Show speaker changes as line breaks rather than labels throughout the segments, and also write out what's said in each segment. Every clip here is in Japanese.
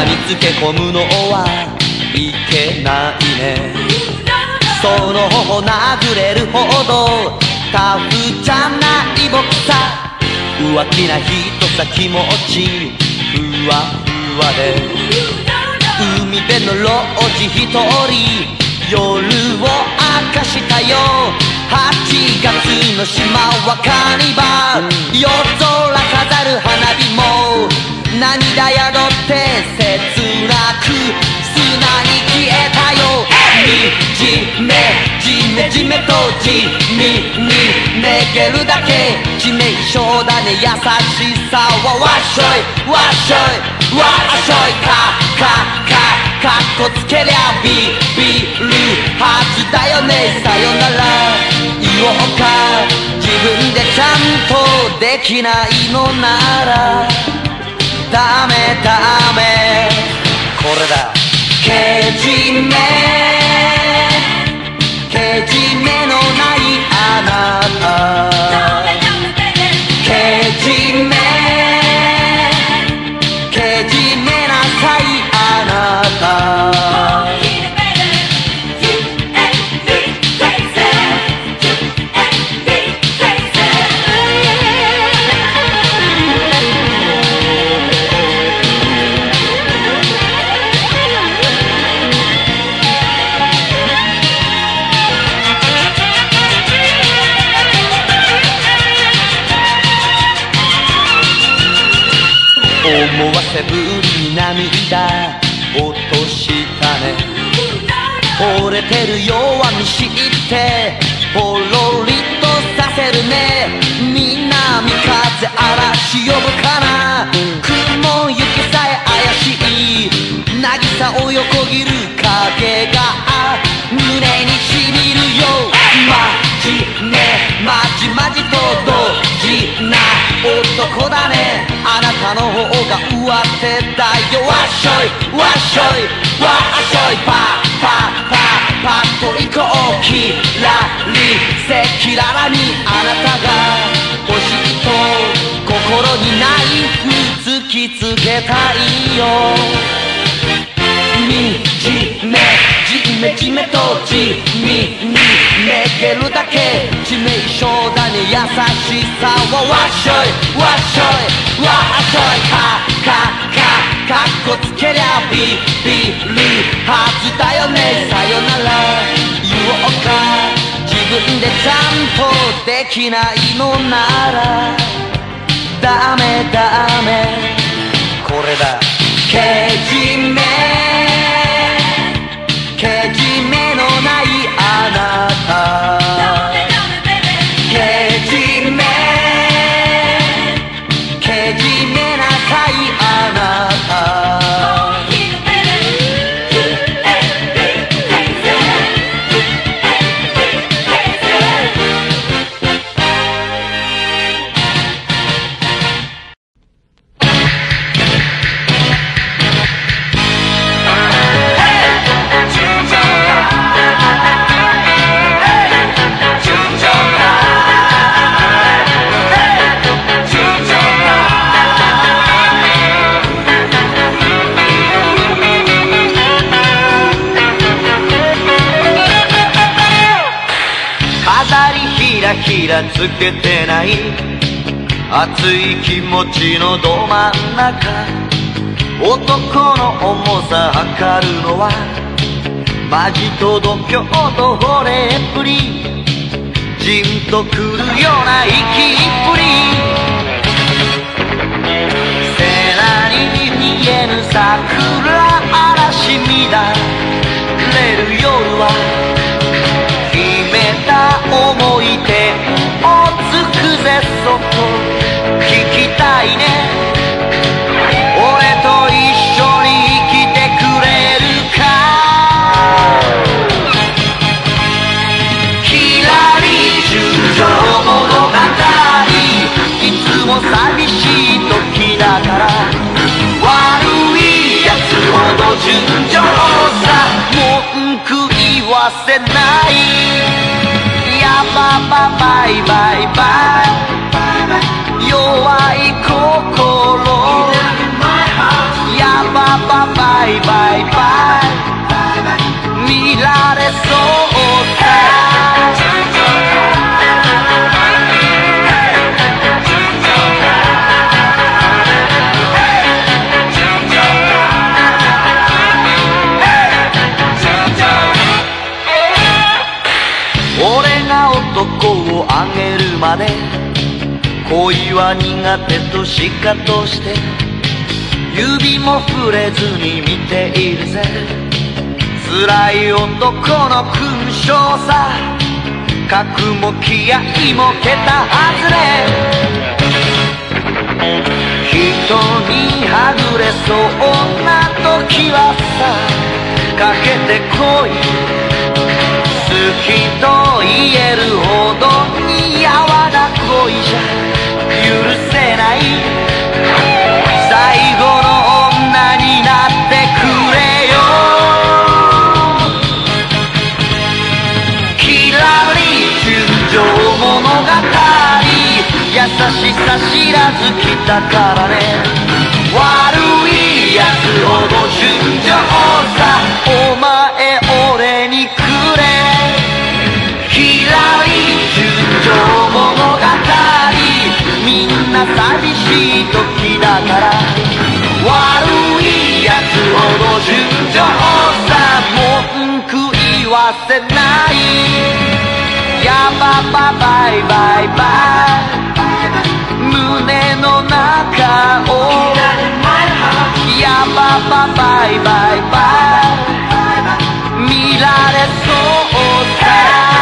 優しさにつけ込むのはいけないね。その頬殴れるほどタフじゃない僕さ浮気な人さ気持ち。ふわふわで。海辺のロージ一人。夜を明かしたよ。8月の島はカニバル夜空飾る花火も。涙宿って切なく砂に消えたよじめじめじめとじみにめげるだけ致命傷だね優しさはわっしょいわっしょいわっしょいかかかかっこつけりゃビビるはずだよねさよなら言おうか自分でちゃんとできないのならダメダメこれだ。けじめ。けじめのないあなた。けじめ涙落としたね。惚れてる弱み知ってポロリとさせるね。南風嵐呼ぶかな。雲行きさえ怪しい。渚を横切る影が胸にしみるよ。まじめまじまじとドジな男だね。あなたの方が上手だよわっしょいわっしょいわっしょいパッパッパッパッと行こうキラリ赤裸々にあなたが欲しいと心にナイフ突きつけたいよみじめじめじめとじみにめげるだけ。致命傷だね優しさはわっしょい。わっしょい。わっしょい。かかかかっこつけりゃビビるはずだよね。さよなら。言おうか。自分でちゃんとできないのなら。ダメダメ。これだ。けじめ。あなたらつけてない。熱い気持ちのど真ん中。男の重さ測るのは。マジと度胸と惚れっぷり。じんとくるような生きっぷり。背中に見えぬ桜嵐乱れる夜はつくぜそっと聞きたいね。俺と一緒に生きてくれるか。キラリ純情物語。いつも寂しい時だから。悪いやつほど純情さ。文句言わせない。やばばバイバイバイ弱い心ヤババイバイバイ見られそうだとしかとして？指も触れずに見ているぜ。辛い男の勲章さ。格も気合も桁外れ。人にはぐれそうな時はさ。かけてこい。好きと言えるほどにやわな恋じゃ。せない。最後の女になってくれよ。きらり純情物語。優しさ知らず来たからね。悪いやつほど純情さ。お前な寂しい時だから。悪いやつほど純情さ文句言わせない。やばばバイバイバイ胸の中を。やばばバイバイバイ見られそうさ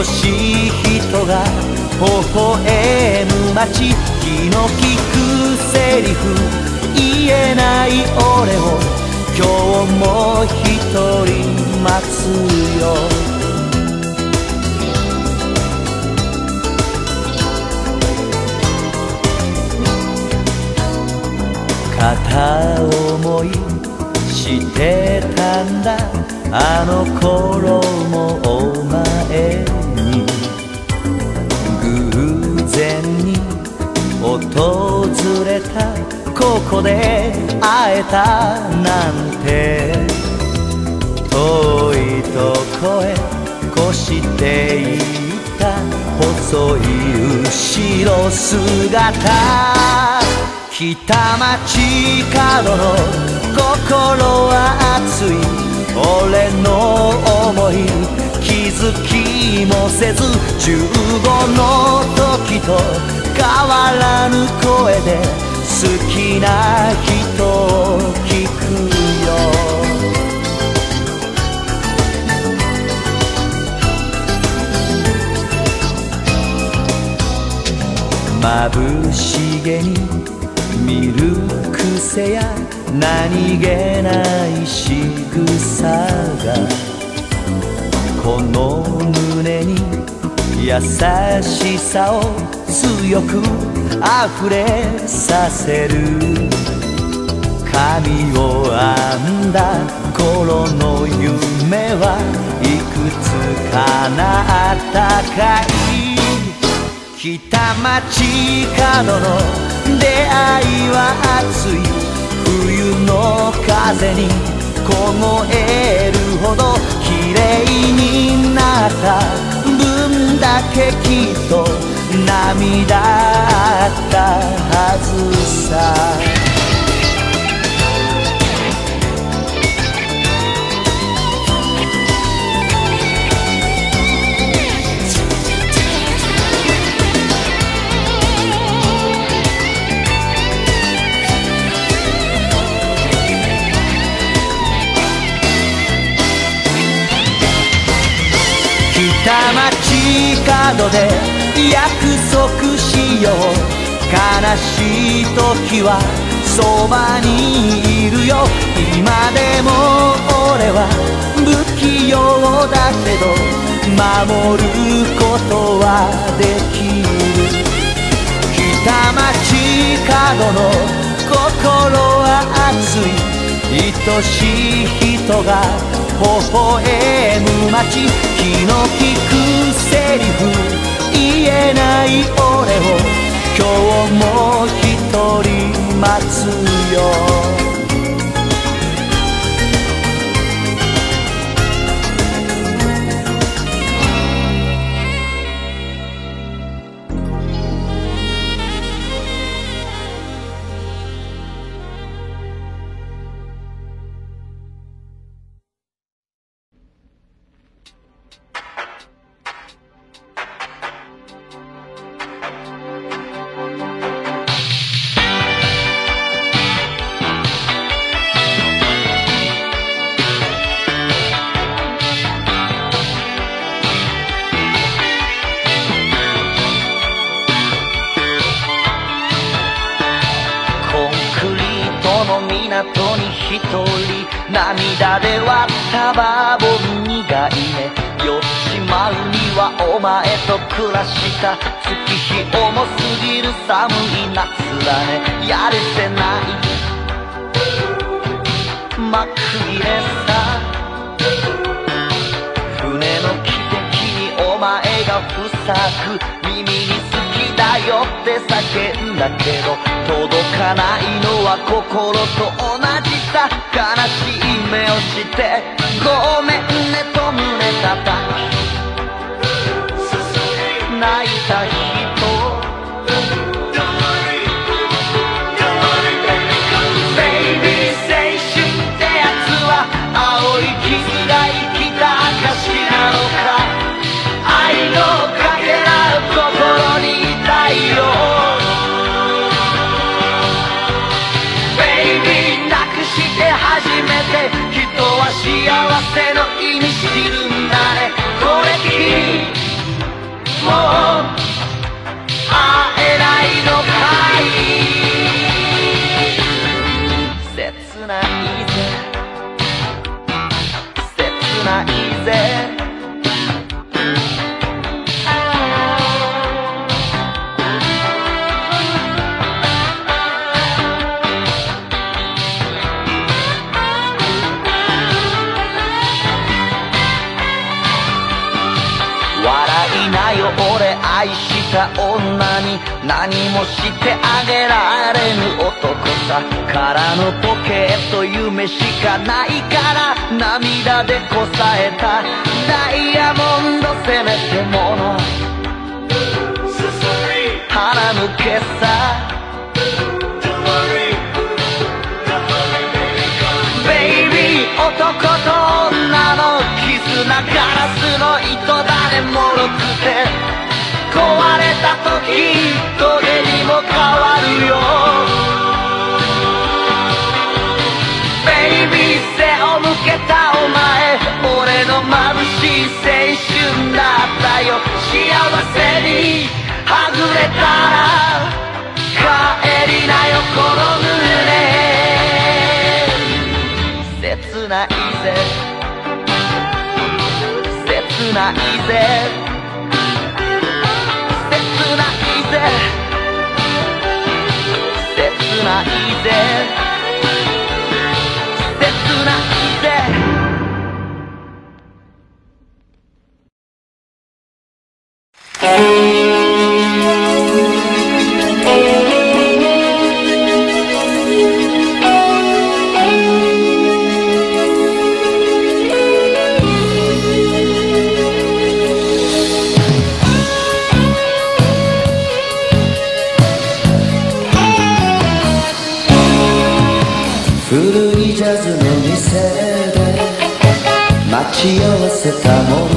愛しい人が微笑む街気の利くセリフ言えない俺を今日も一人待つよ。片思いしてたんだ。あの頃もお前こで会えたなんて。遠いとこへ越していった。細い後ろ姿。北町角の心は熱い。俺の思い。気づきもせず。15の時と変わらぬ声で。きな人を聞くよ。眩しげに見る癖や何気ない仕草がこの胸に優しさを強く溢れさせる。髪を編んだ頃の夢はいくつ叶ったかい。北町角の出会いは熱い。冬の風に凍えるほど綺麗になった。分だけきっと涙あったはずさ。北町角で約束しよう。悲しい時はそばにいるよ。今でも俺は不器用だけど守ることはできる。下町角の心は熱い。愛しい人が微笑む街。気の利くセリフ。言えない俺を今日も一人待つよ。暮らした。月日重すぎる寒い夏だねやるせない真っくれさ船の汽笛にお前がふさく。耳に好きだよって叫んだけど届かないのは心と同じさ。悲しい目をしてごめんねと胸叩き泣いた日々。もした女に何もしてあげられぬ男さ空のポケット夢しかないから涙でこさえた。ダイヤモンドせめてもの。腹抜けさ。ベイビー男と女の絆ガラスの糸だねもろくて。壊れた時どれにも変わるよ。ベイビー背を向けたお前俺の眩しい青春だったよ。幸せにはぐれたら帰りなよこの胸。切ないぜ。切ないぜ。合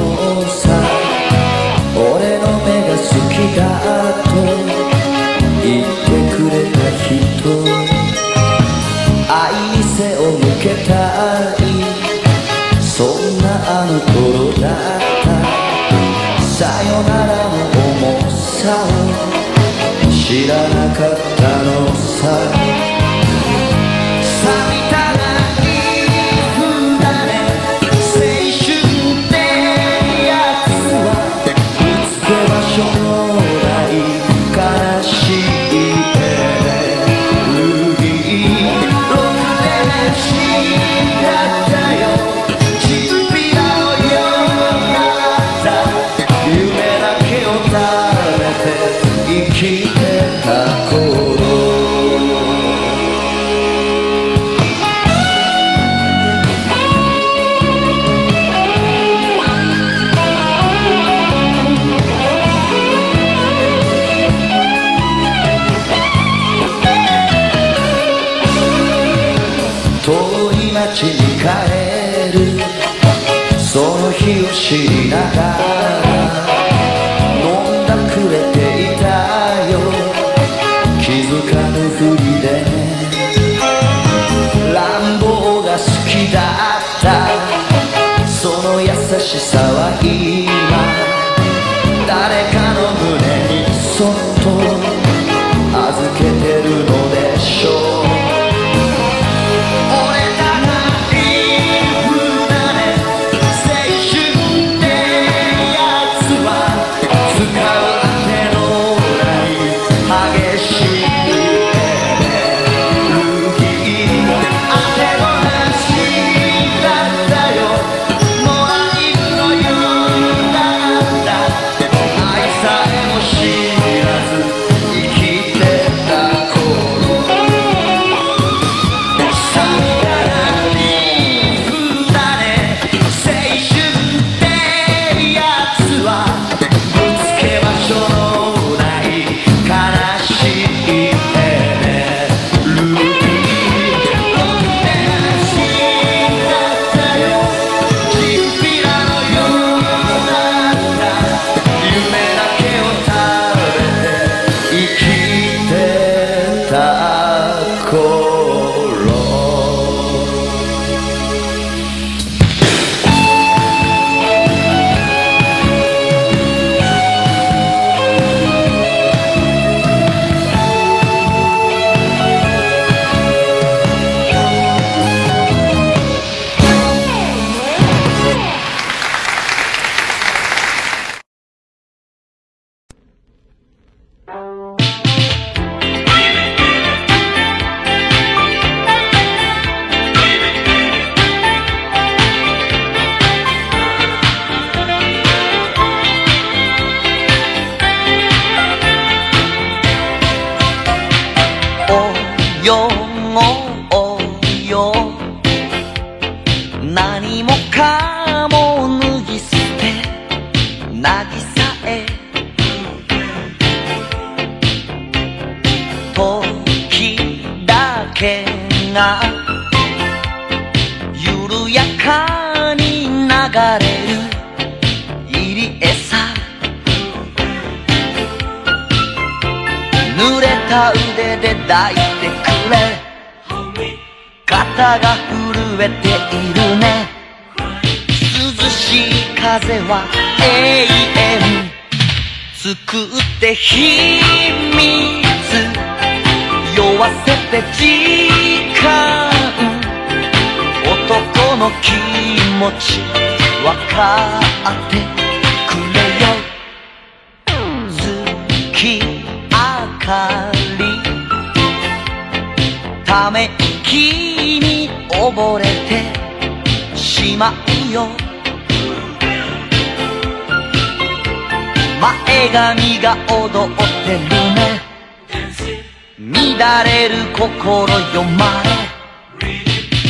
乱れる心よま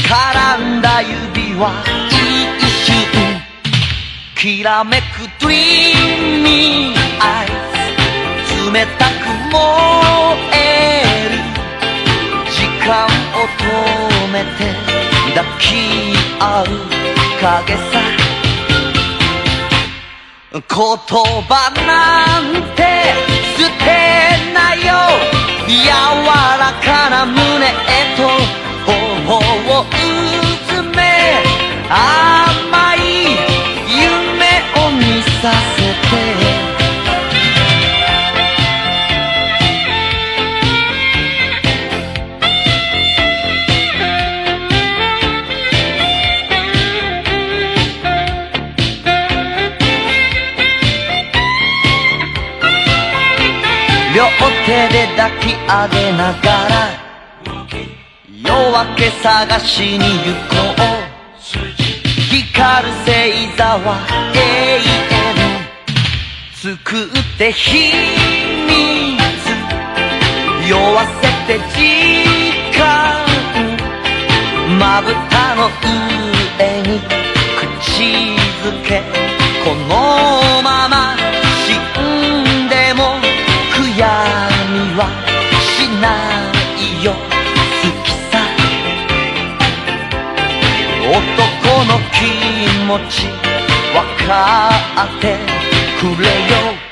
絡んだ指は一瞬きらめく Dreamy Eyes 冷たく燃える。時間を止めて抱き合う影さ。言葉なんて捨てなよ。柔らかな胸へと頬をうずめ甘い夢を見させて。手で抱き上げながら夜明け探しに行こう。光る星座は永遠作って秘密。酔わせて時間。まぶたの上に口づけ。このないよ。好きさ。男の気持ちわかってくれよ。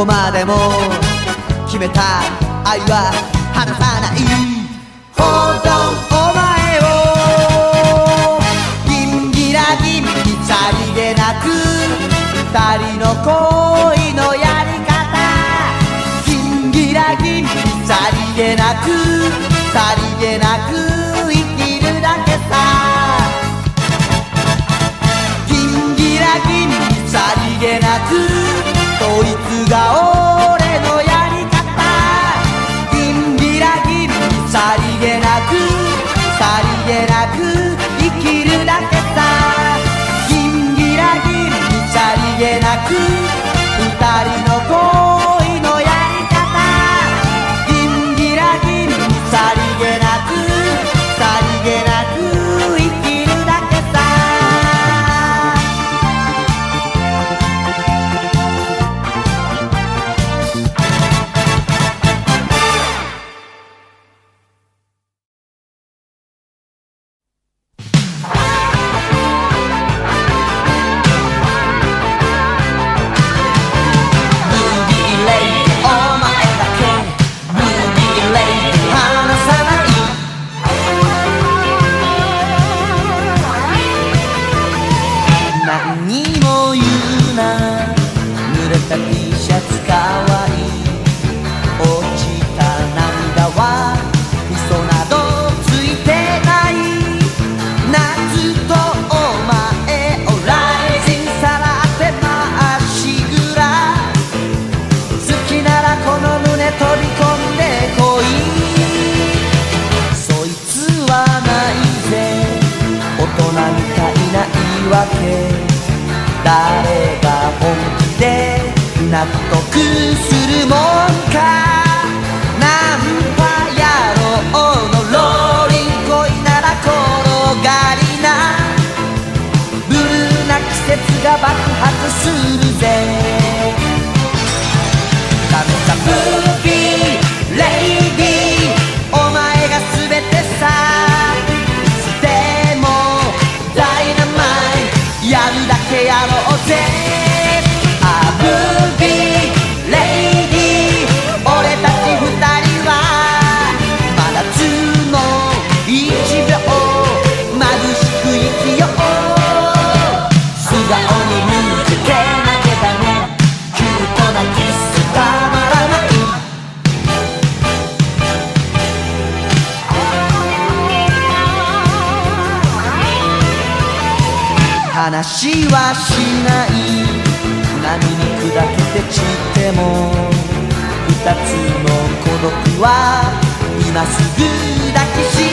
こまでも
決めた愛は離さない。ほどお前を銀ギラ銀ギさりげなく二人の恋のやり方ぎギラ銀ギさりげなくさりげなく could 話はしない。波に砕けて散っても二つの孤独は今すぐ抱きしめ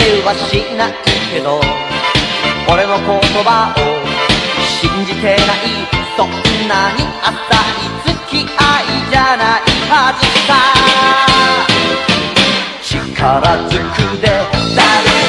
けはしないけど俺の言葉を信じてない。そんなに浅い付き合いじゃないはずさ。力ずくで誰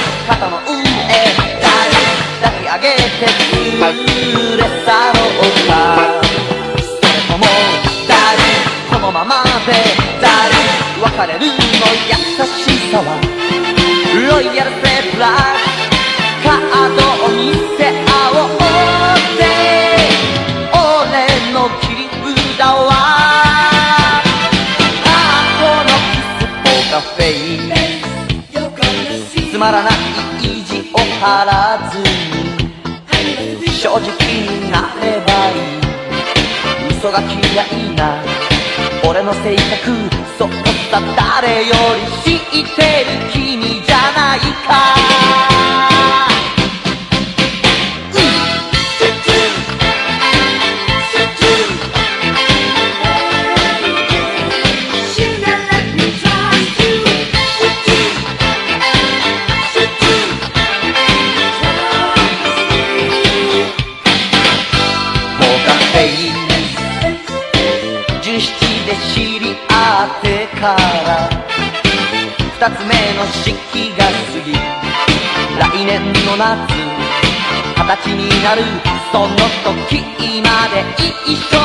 日まで一緒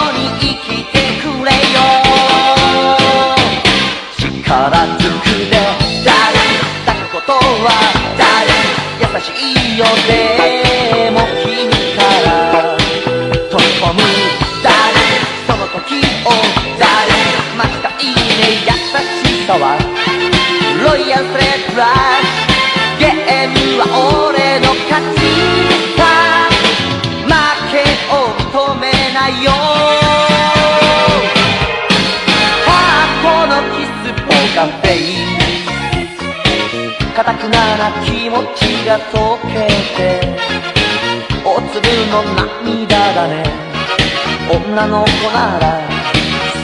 女の子なら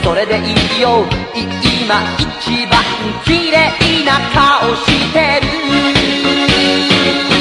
それでいいよ。今一番綺麗な顔してる。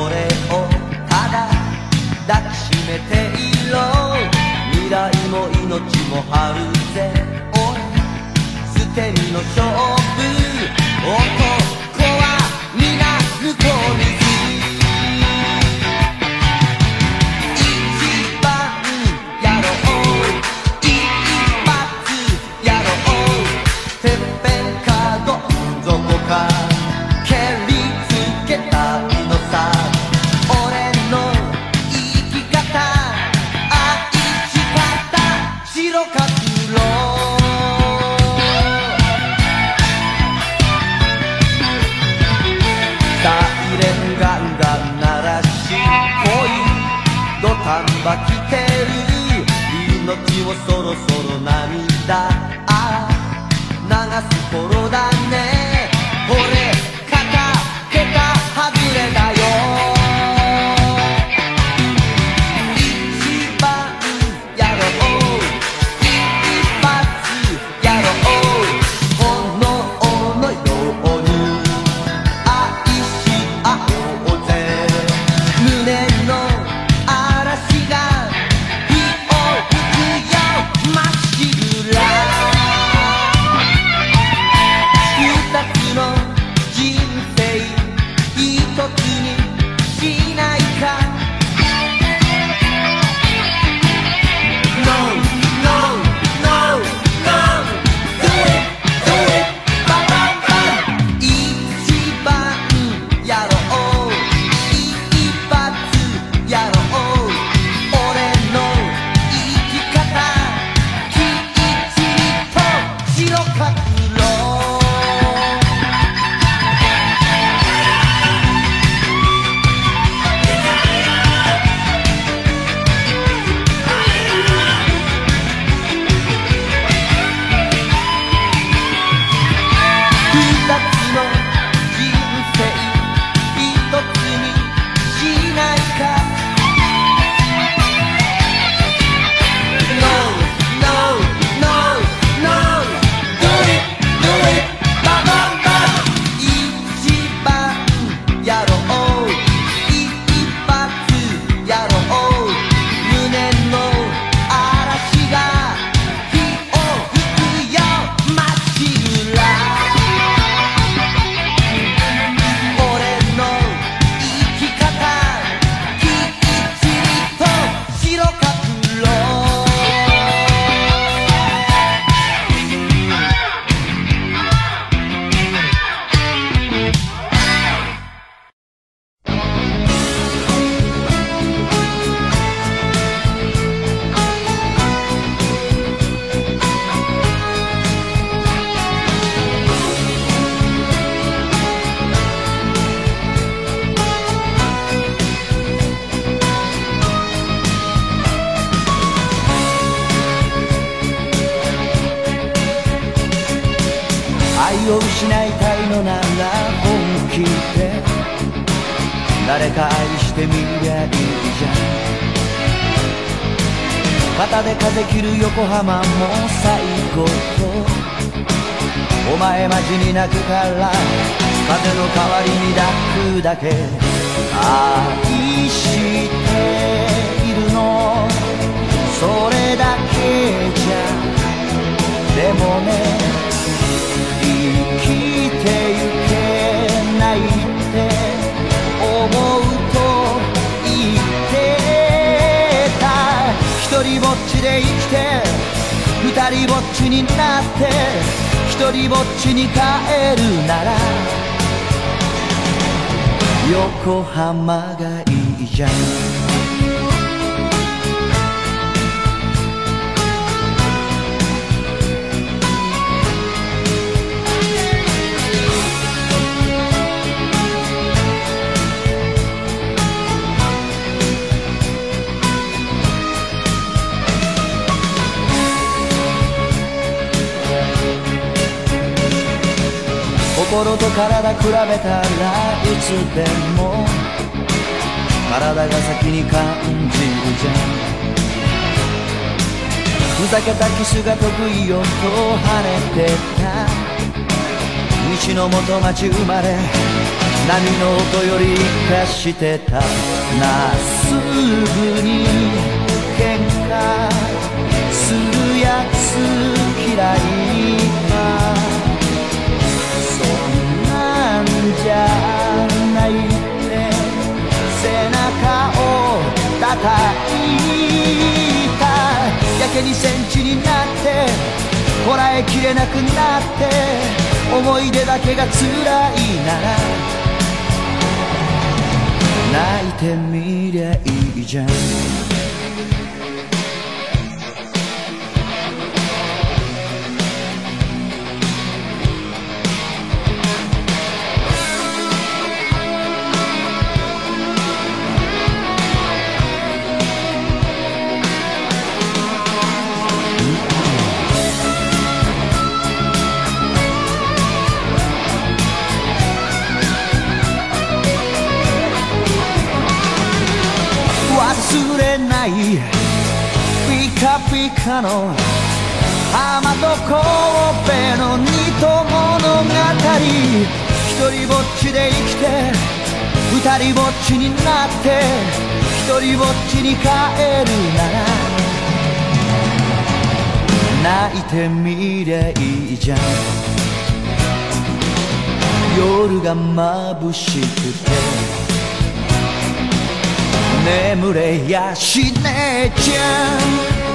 俺をただ抱きしめていろ。未来も命も張るぜ。俺捨て身の勝負。から風の代わりに抱くだけ愛しているの。それだけじゃでもね生きてゆけないって思うと言ってた。一人ぼっちで生きて二人ぼっちになって一人ぼっちに帰るなら横浜がいいじゃん。心と体比べたらいつでも体が先に感じるじゃん。ふざけたキスが得意よと跳ねてた。道の元町生まれ波の音より生かしてた。まっすぐに喧嘩するやつ嫌いじゃないね。背中を叩いた。やけにセンチになってこらえきれなくなって思い出だけが辛いなら泣いてみりゃいいじゃん。あの？雨と神戸の二と物語一人ぼっちで生きて二人ぼっちになって一人ぼっちに帰るなら。泣いてみりゃいいじゃん。夜が眩しくて。眠れやしねえちゃん。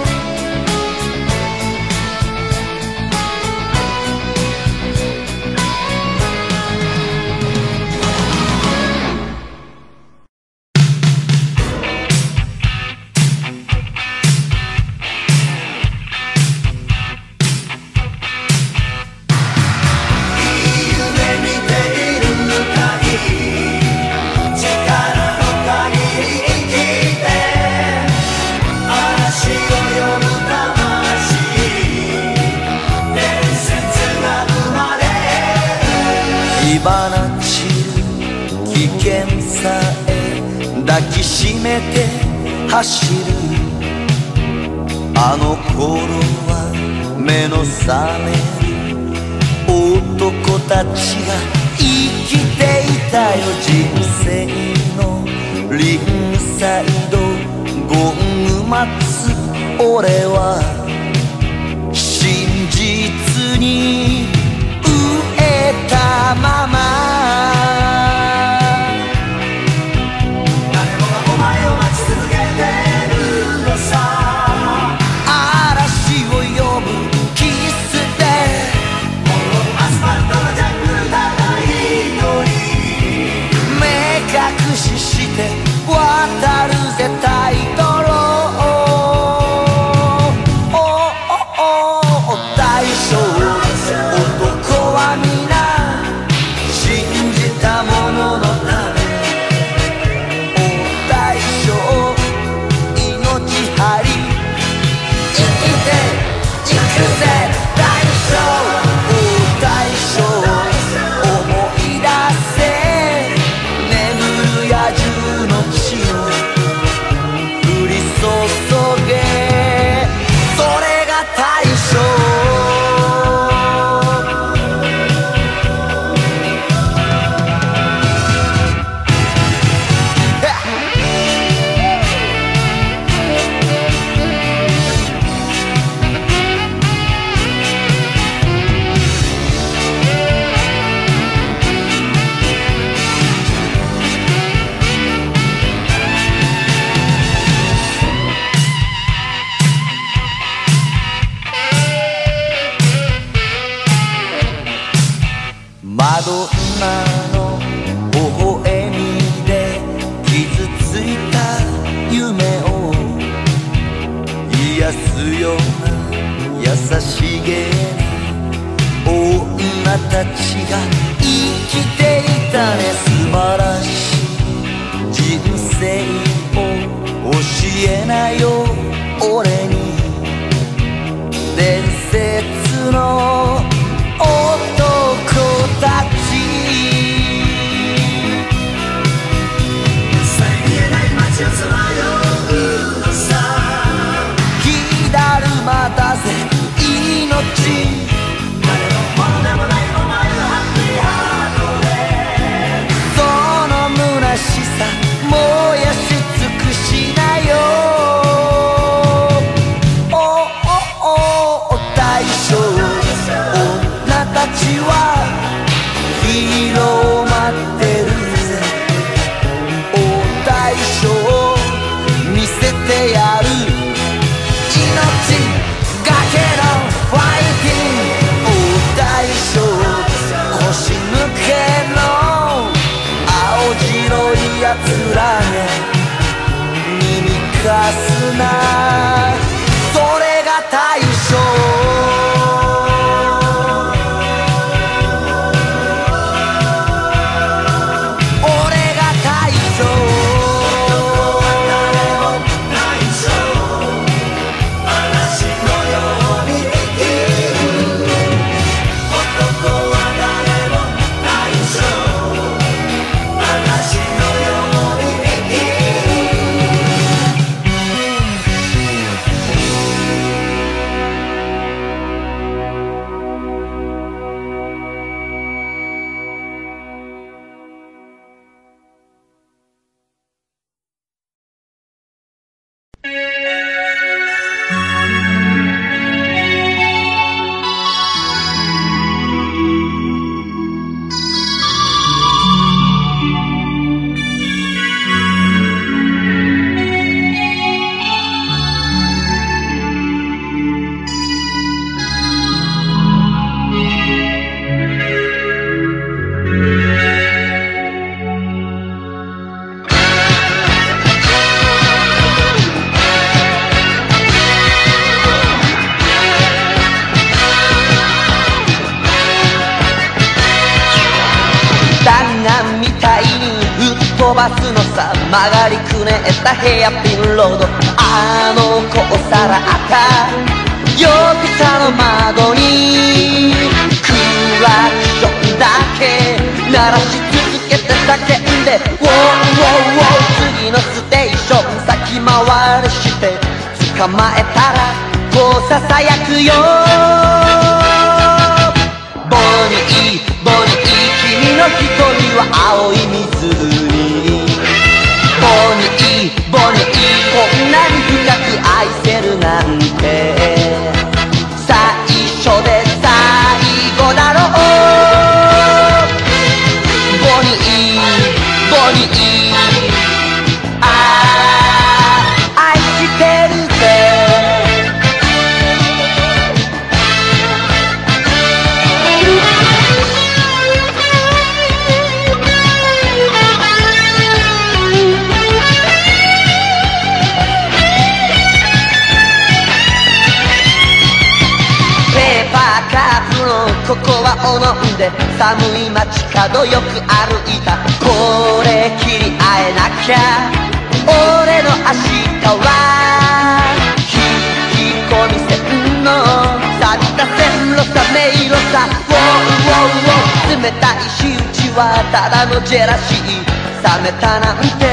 ジ
ェラシー冷めたなんて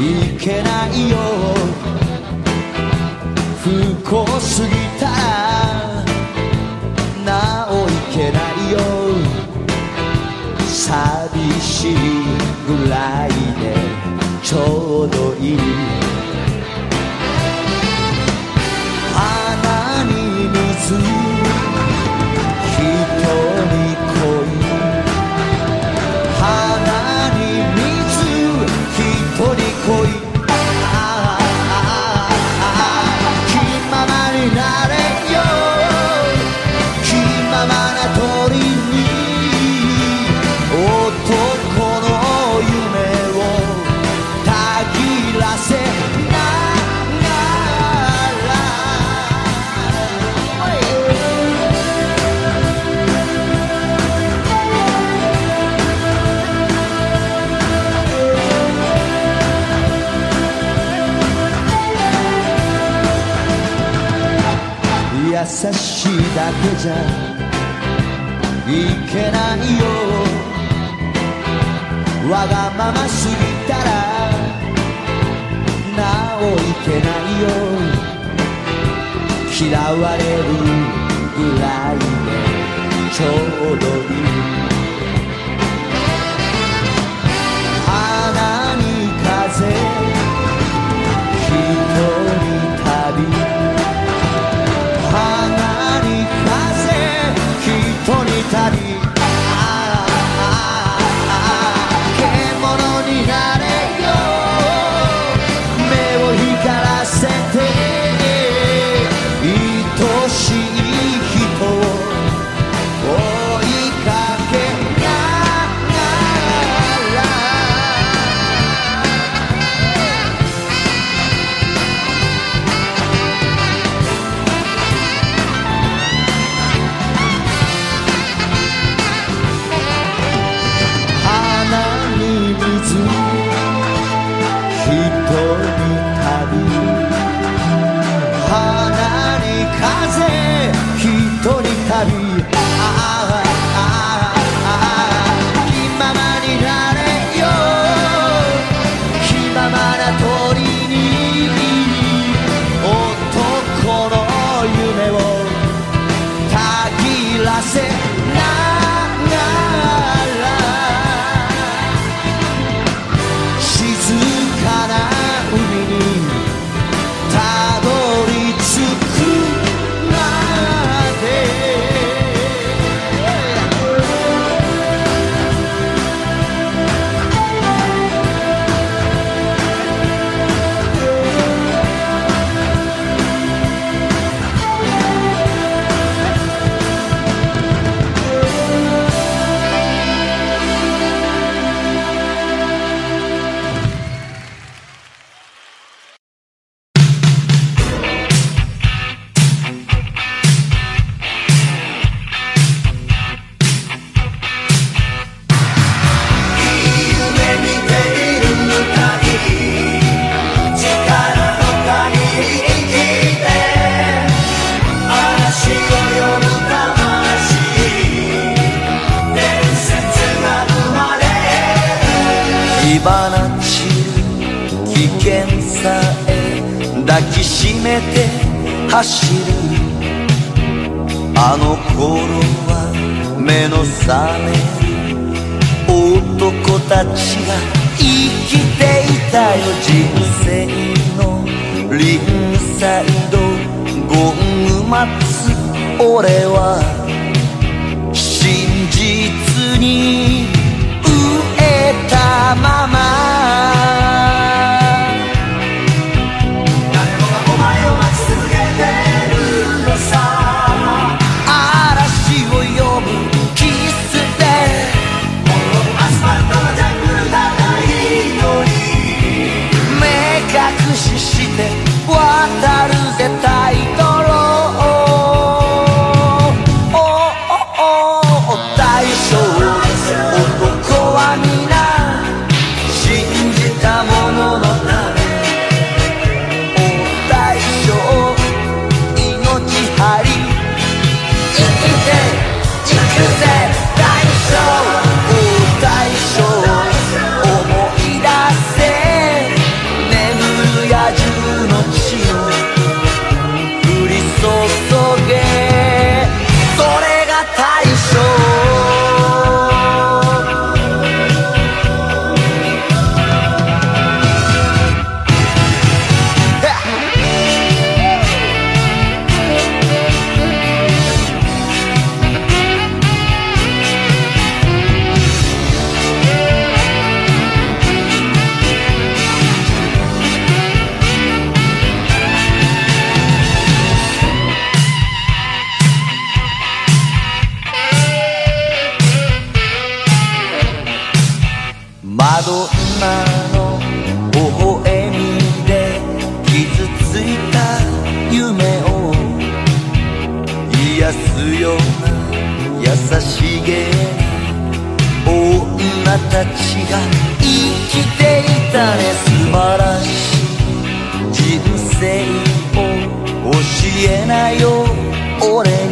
い
けないよ。
不幸すぎた。らなおいけないよ。寂しいぐらいでちょうどいい。しだけじゃいけないよ。わがまますぎたらなおいけないよ。嫌われるぐらいでちょうどの微笑みで傷ついた夢を癒すような優しげな女たちが生きていたね素晴らしい人生を教えなよ俺に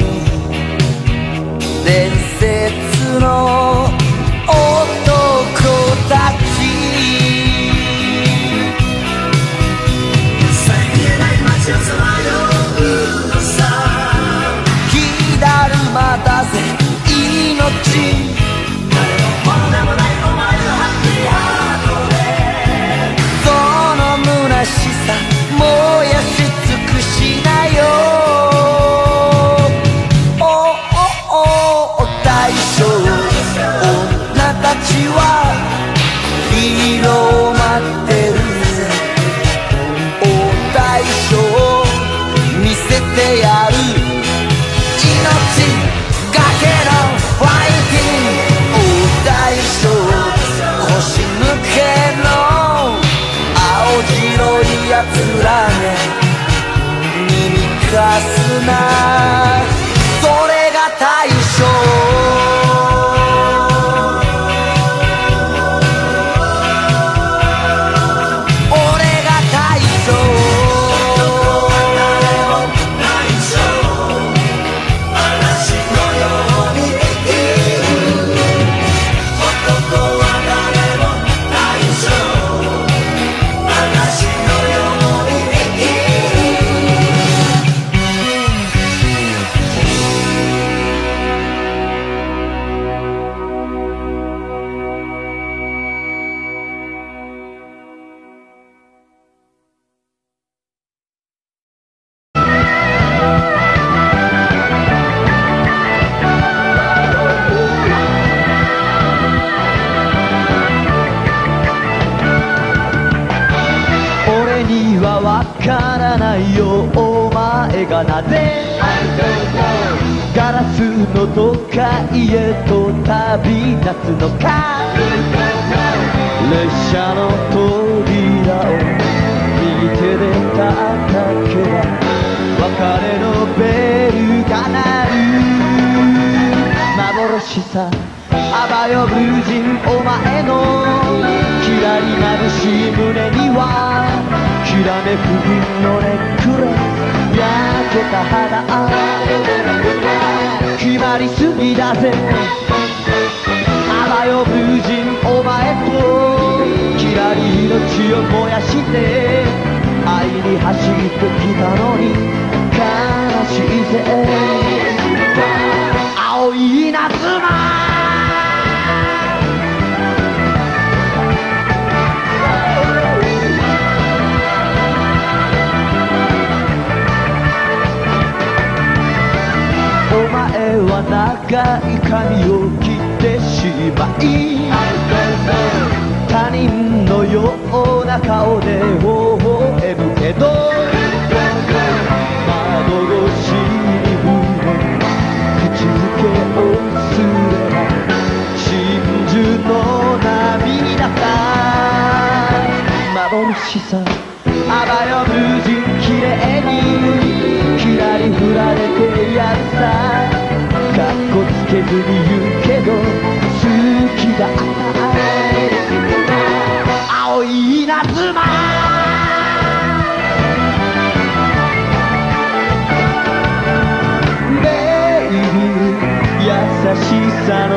らめく銀のネックレス焼けた肌あ決まりすぎだぜ。漂う無人お前ときらり命を燃やして愛に走ってきたのに悲しいぜ。青い夏妻長い髪を切ってしまい他人のような顔で微笑むけど窓越しに触れ口づけをすれば真珠の波だった。幻さあばよ無人綺麗にきらり振られてやるさ。けずに言うけど好きだ。青い稲妻ベイビー優しさの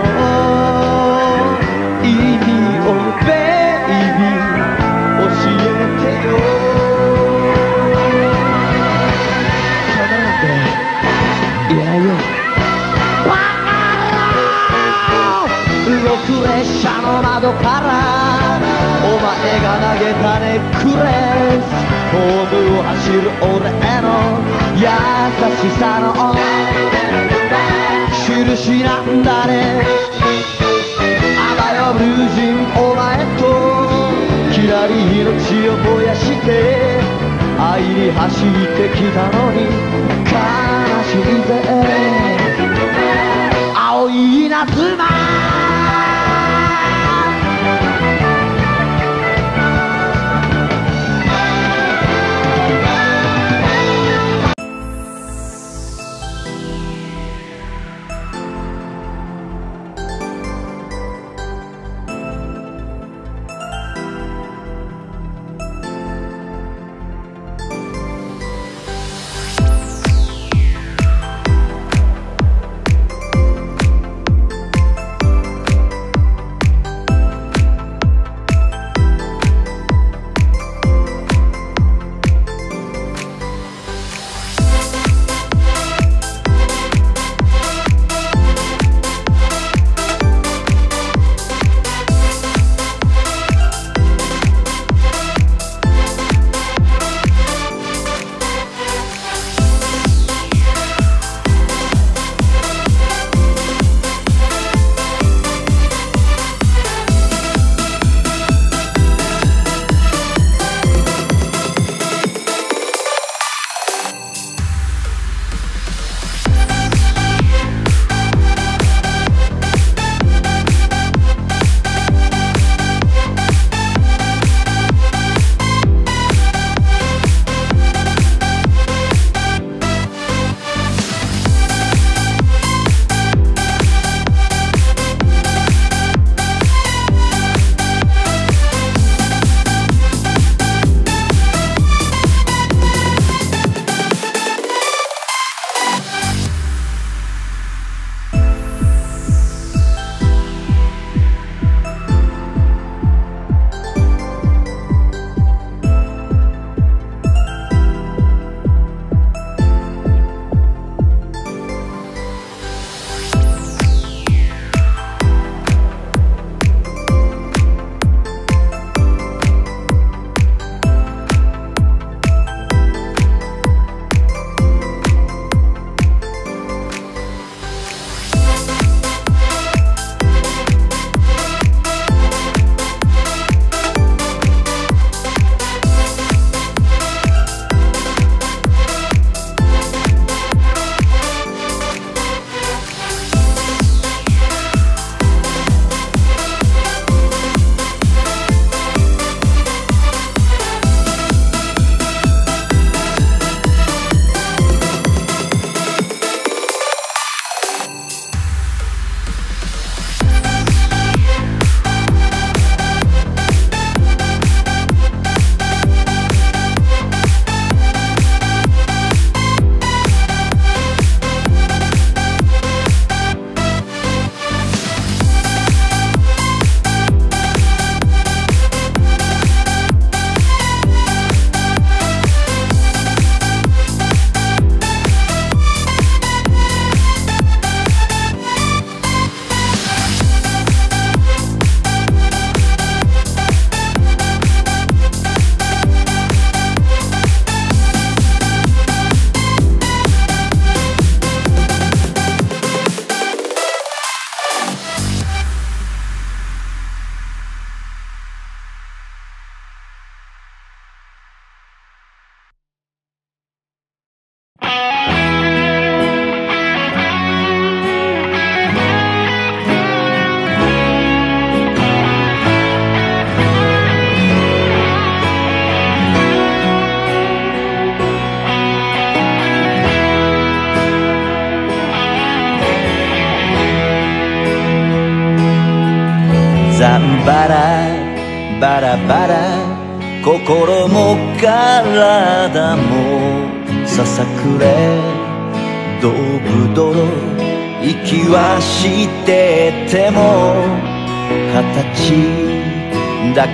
意味を窓からお前が投げたネックレス。ホームを走る俺への優しさの印なんだね。あばよブルー人お前ときらり命を燃やして愛に走ってきたのに悲しいぜ。青い稲妻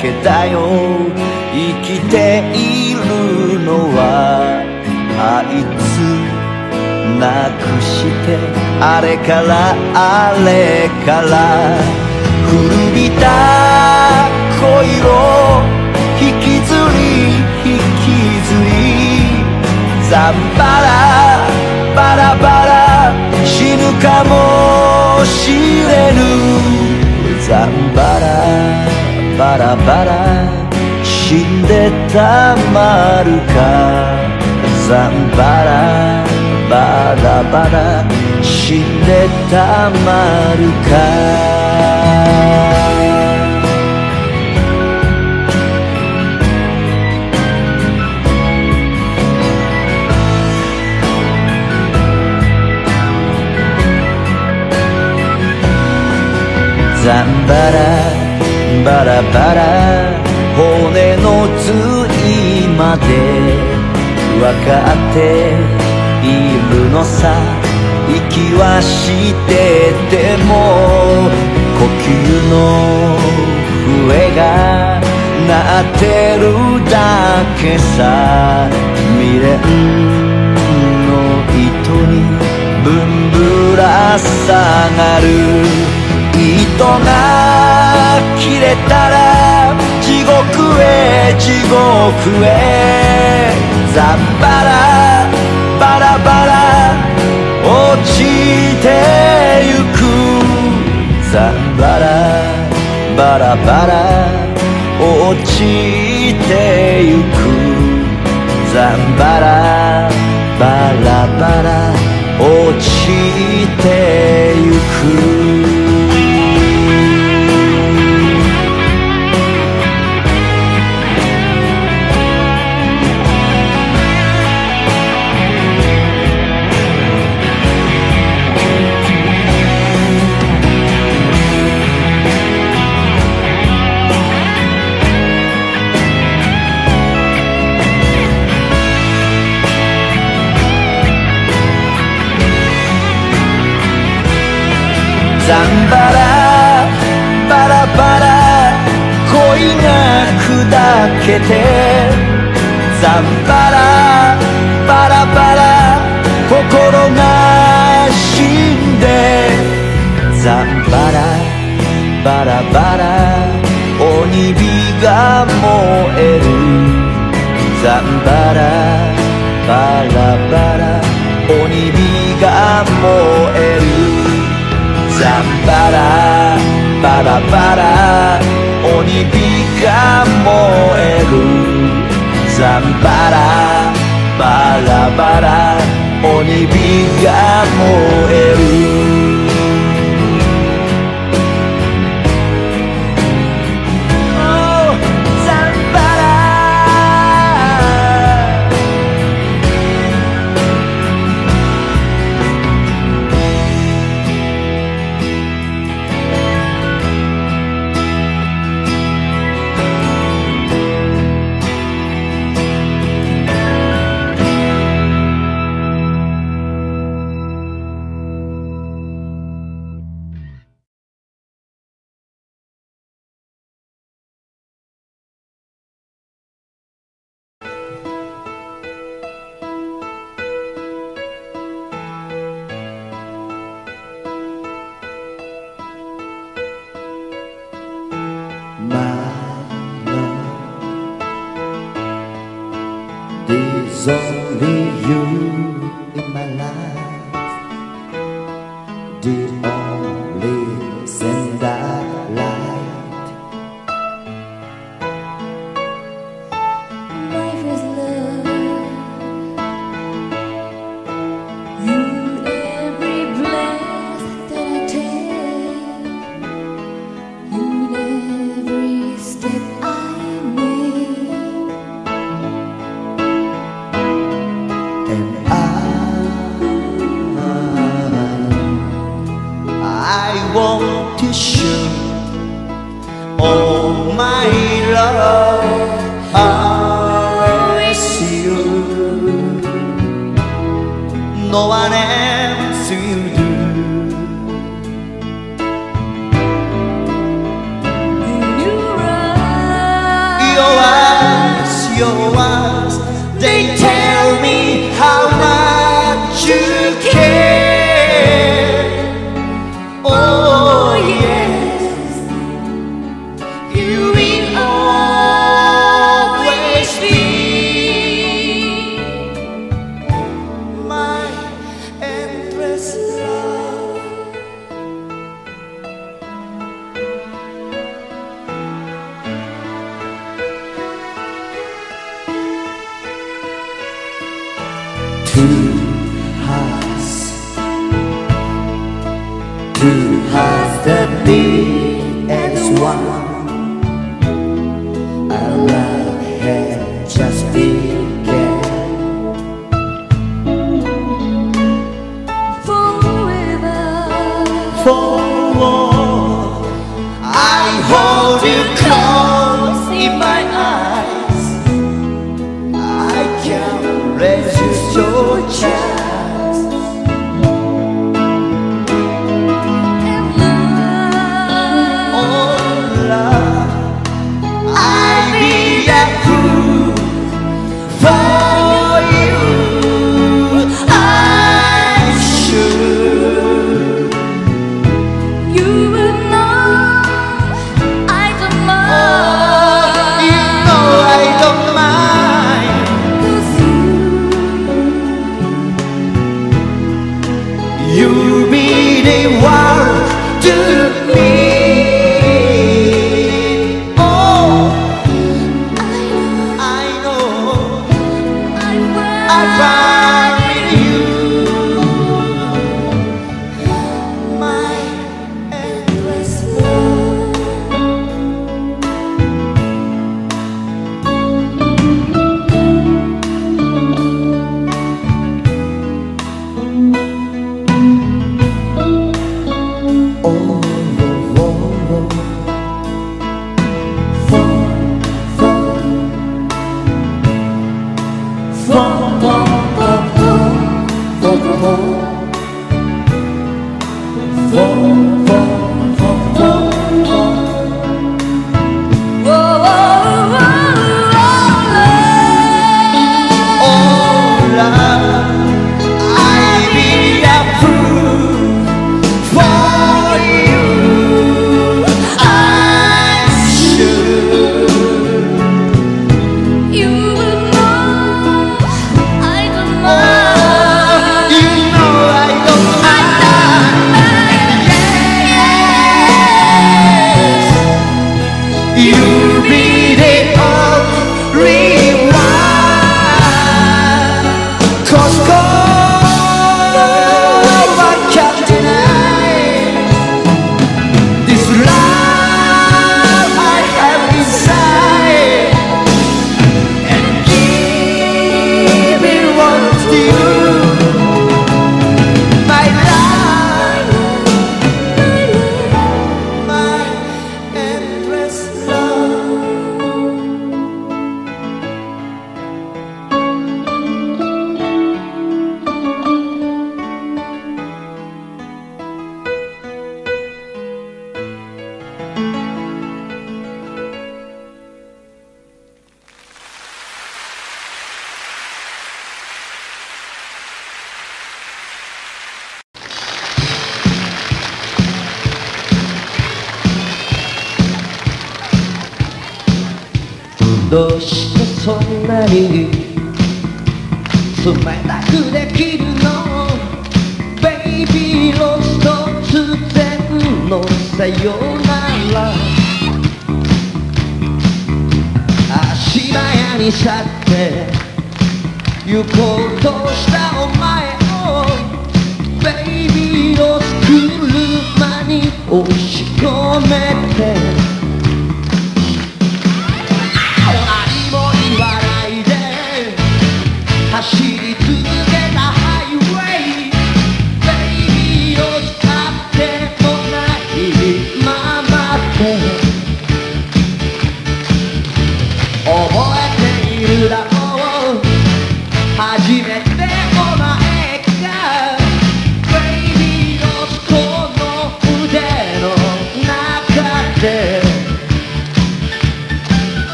けだよ。生きているのはあいつなくしてあれからあれから古びた恋を引きずり引きずりザンバラバラバラ死ぬかもしれぬ。ザンバラバラバラ死んでたまるか。ザンバラバラバラ死んでたまるか。ザンバラバラバラ。骨の髄まで。分かって。いるのさ。息はしてても。呼吸の笛が。鳴ってるだけさ。未練の糸に。ぶんぶら下がる。糸が切れたら地獄へ地獄へ。ザンバラバラバラ落ちてゆく。ザンバラバラバラ落ちてゆく。ザンバラバラバラ落ちてゆく。バラバラ鬼火が燃える one else will do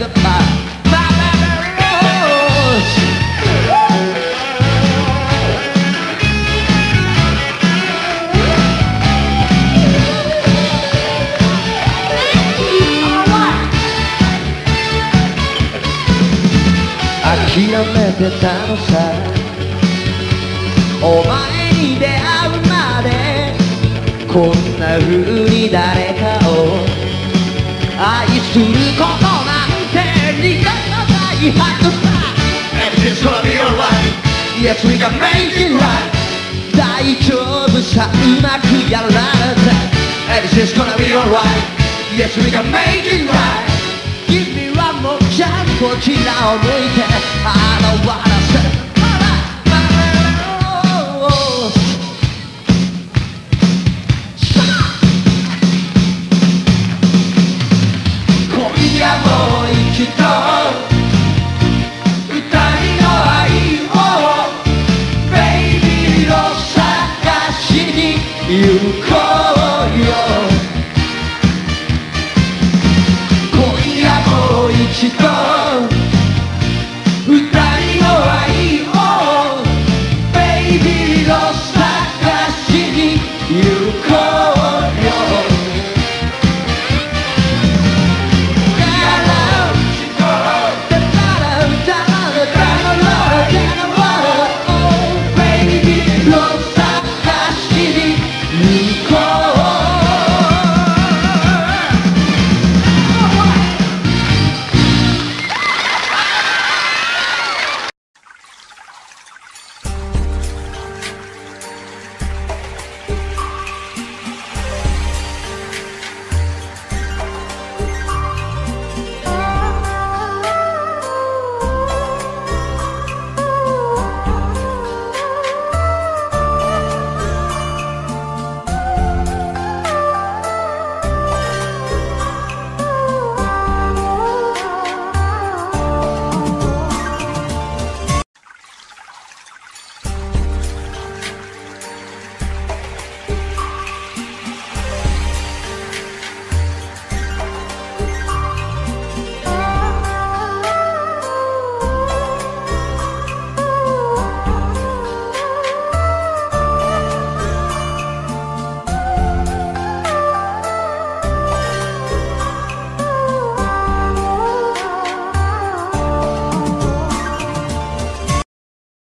諦めてたのさ。お前に出会うまでこんな風に誰かを愛すること。なんて二度と ないはずさ Everything's gonna be alright Yes we can make it right 大丈夫さうまくやられて Everything's gonna be alright Yes we can make it right 君はもうちゃんとこちらを向いてあの